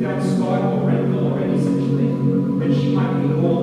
without style or wrinkle or any such thing, that she might be more